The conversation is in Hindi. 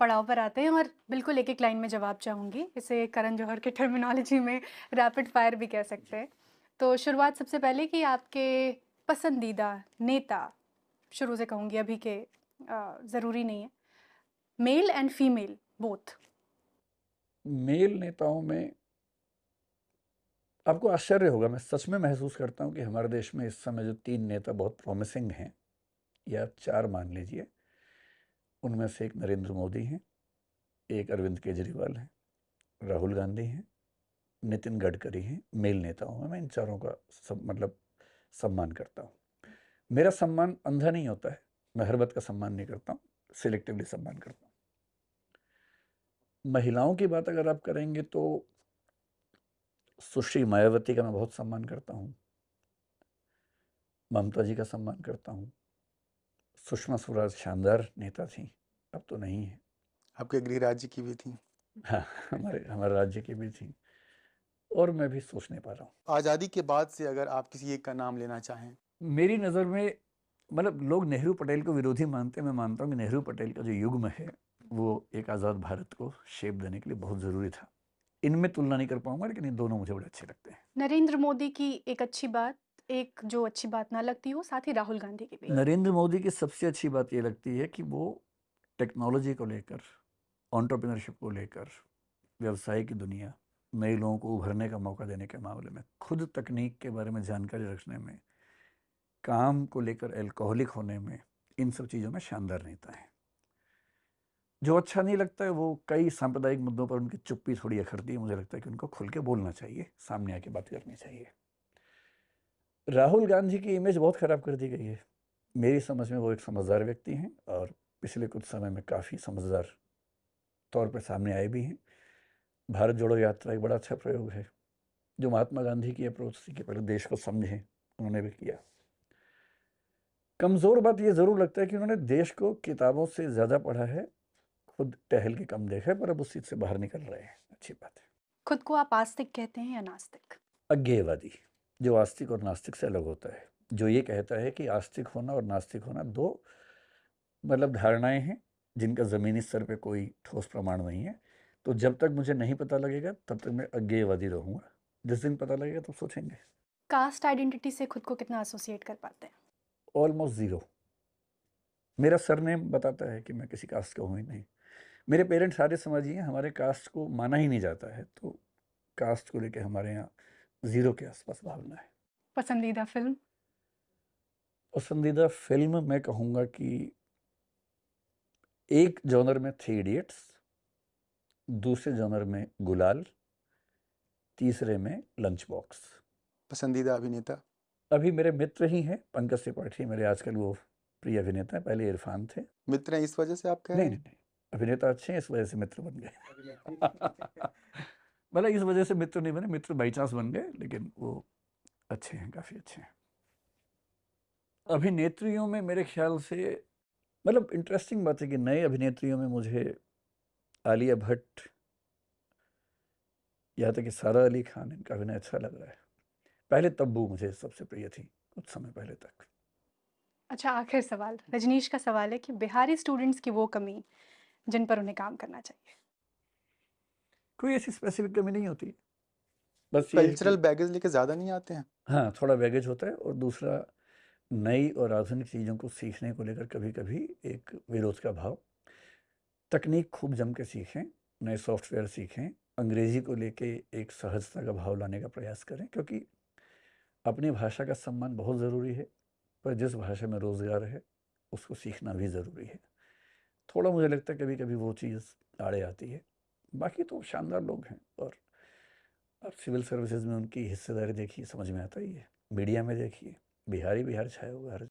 पड़ाव पर आते हैं और बिल्कुल एक-एक लाइन में जवाब चाहूँगी। इसे करण जौहर के टर्मिनोलॉजी में रैपिड फायर भी कह सकते हैं। तो शुरुआत सबसे पहले कि आपके पसंदीदा नेता शुरू से कहूँगी अभी के ज़रूरी नहीं है। Male and female both. Male नेताओं में आपको आश्चर्य होगा, मैं सच में महसूस करता हूँ कि हमारे देश में इस समय जो तीन नेता बहुत प्रॉमिसिंग हैं, या चार मान लीजिए, उनमें से एक नरेंद्र मोदी हैं, एक अरविंद केजरीवाल हैं, राहुल गांधी हैं, नितिन गडकरी हैं, मेल नेताओं में मैं इन चारों का सब मतलब सम्मान करता हूँ। मेरा सम्मान अंधा नहीं होता है, मैं हर बात का सम्मान नहीं करता हूँ, सिलेक्टिवली सम्मान करता हूँ। महिलाओं की बात अगर आप करेंगे तो सुश्री मायावती का मैं बहुत सम्मान करता हूँ। ममता जी का सम्मान करता हूँ। सुषमा स्वराज शानदार नेता थी अब तो नहीं है आपके गृह राज्य की भी थी। हाँ, हमारे हमारे राज्य की भी थीं और मैं भी सोच नहीं पा रहा हूँ। आज़ादी के बाद से अगर आप किसी एक का नाम लेना चाहें? मेरी नज़र में मतलब लोग नेहरू पटेल को विरोधी मानते हैं, मैं मानता हूँ कि नेहरू पटेल का जो युग्म है, वो एक आज़ाद भारत को शेप देने के लिए बहुत ज़रूरी था। इनमें तुलना नहीं कर पाऊँगा लेकिन ये दोनों मुझे बड़े अच्छे लगते हैं। नरेंद्र मोदी की एक अच्छी बात, एक जो अच्छी बात ना लगती हो, साथ ही राहुल गांधी की भी। नरेंद्र मोदी की सबसे अच्छी बात ये लगती है कि वो टेक्नोलॉजी को लेकर, ऑन्टरप्रिनरशिप को लेकर, व्यवसाय की दुनिया, नए लोगों को उभरने का मौका देने के मामले में, खुद तकनीक के बारे में जानकारी रखने में, काम को लेकर एल्कोहलिक होने में, इन सब चीज़ों में शानदार नेता हैं। जो अच्छा नहीं लगता है वो कई सांप्रदायिक मुद्दों पर उनकी चुप्पी थोड़ी अखरती है, मुझे लगता है कि उनको खुल के बोलना चाहिए, सामने आके बात करनी चाहिए। राहुल गांधी की इमेज बहुत ख़राब कर दी गई है। मेरी समझ में वो एक समझदार व्यक्ति हैं और पिछले कुछ समय में काफ़ी समझदार तौर पर सामने आए भी हैं। भारत जोड़ो यात्रा एक बड़ा अच्छा प्रयोग है। जो महात्मा गांधी की अप्रोच थी कि पहले देश को समझें, उन्होंने भी किया। कमज़ोर बात ये ज़रूर लगता है कि उन्होंने देश को किताबों से ज़्यादा पढ़ा है, खुद टहल के कम देखा है पर अब उस चीज़ से बाहर निकल रहे हैं, अच्छी बात है। खुद को आप आस्तिक कहते हैं या नास्तिक? अज्ञेयवादी, जो आस्तिक और नास्तिक से अलग होता है। जो ये कहता है कि आस्तिक होना और नास्तिक होना दो मतलब धारणाएँ हैं, जिनका ज़मीनी स्तर पे कोई ठोस प्रमाण नहीं है। तो जब तक मुझे नहीं पता लगेगा, तब तक मैं अज्ञेयवादी रहूँगा। जिस दिन पता लगेगा तब सोचेंगे। कास्ट आइडेंटिटी से खुद को कितना एसोसिएट कर पाते हैं? Almost zero. मेरा सरनेम बताता है कि मैं किसी कास्ट का हूँ ही नहीं। मेरे पेरेंट्स सारे समझिए हमारे कास्ट को माना ही नहीं जाता है, तो कास्ट को लेके हमारे यहाँ ज़ीरो के आस-पास भावना है। पसंदीदा फ़िल्म? पसंदीदा फ़िल्म मैं कहूँगा कि एक जॉनर में थ्री इडियट्स, दूसरे जॉनर में गुलाल, तीसरे में लंच बॉक्स। पसंदीदा अभिनेता? अभी मेरे मित्र ही हैं, पंकज त्रिपाठी मेरे आजकल वो प्रिय अभिनेता हैं, पहले इरफान थे। मित्र हैं इस वजह से आप कह नहीं, रहे नहीं, हैं? नहीं। अभिनेता अच्छे हैं इस वजह से मित्र बन गए। मतलब इस वजह से मित्र नहीं बने, मित्र बाई चांस बन गए लेकिन वो अच्छे हैं, काफ़ी अच्छे हैं। अभिनेत्रियों में मेरे ख़्याल से मतलब इंटरेस्टिंग बात है कि नए अभिनेत्रियों में मुझे आलिया भट्ट यहाँ तक कि सारा अली खान इनका अभिनय अच्छा लग रहा है। पहले तब्बू मुझे सबसे प्रिय थी, कुछ समय पहले तक। अच्छा आखिर सवाल, रजनीश का सवाल है कि बिहारी स्टूडेंट्स की वो कमी, जिन पर उन्हें काम करना चाहिए? कोई ऐसी स्पेसिफिक कमी नहीं होती। बस कल्चरल बैगेज लेके ज़्यादा नहीं आते हैं? हाँ, थोड़ा बैगेज होता है और दूसरा नई और आधुनिक चीज़ों को सीखने को लेकर कभी-कभी एक विरोध का भाव। तकनीक खूब जम के सीखें, नए सॉफ्टवेयर सीखें, अंग्रेज़ी को लेके एक सहजता का भाव लाने का प्रयास करें क्योंकि अपनी भाषा का सम्मान बहुत ज़रूरी है, पर जिस भाषा में रोज़गार है, उसको सीखना भी ज़रूरी है। थोड़ा मुझे लगता है कभी-कभी वो चीज़ आड़े आती है। बाकी तो शानदार लोग हैं और आप सिविल सर्विसेज़ में उनकी हिस्सेदारी देखिए समझ में आता ही है। मीडिया में देखिए, बिहारी बिहार छाया हुआ हर